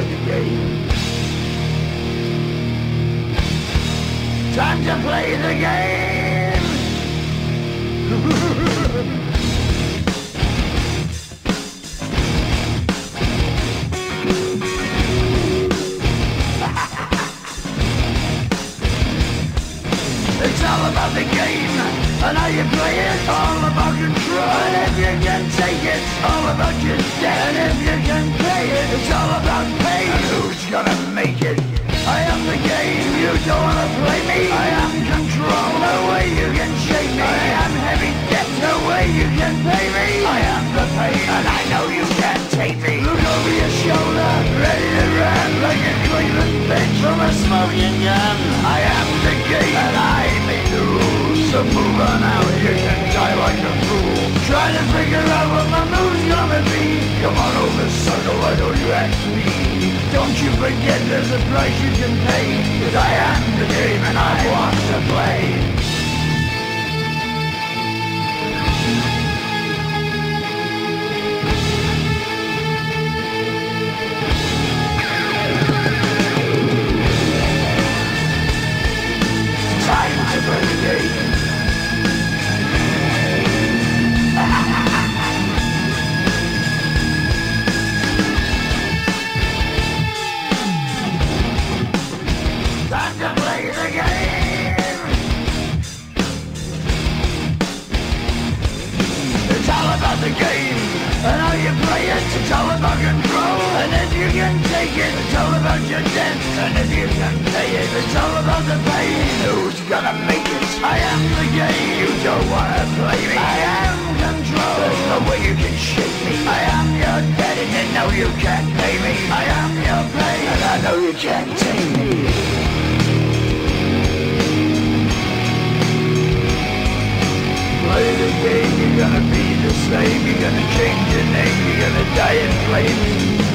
play the game. Time to play the game! About the game and how you play it. All about control. And if you can take it, all about your debt. And if you can pay it, it's all about pain. And who's gonna make it? I am the game. You don't wanna play me. I am control. No way you can shake me. I am heavy debt. No way you can pay me. I am the pain, and I know you can't take me. Look over your shoulder, ready to run like a Cleveland bitch from a smoking gun. So move on out, you can die like a fool. Trying to figure out what my move's gonna be. Come on over, sucker, why don't you ask me? Don't you forget there's a price you can pay. Cause I It's all about control, and if you can take it, it's all about your debt. And if you can pay it, it's all about the pain. Who's gonna make it? I am the game. You don't wanna play me. I am control. There's no way you can shake me. I am your debt, and know you can't pay me. I am your pain, and I know you can't take me. slave You're gonna change your name You're gonna die in flames.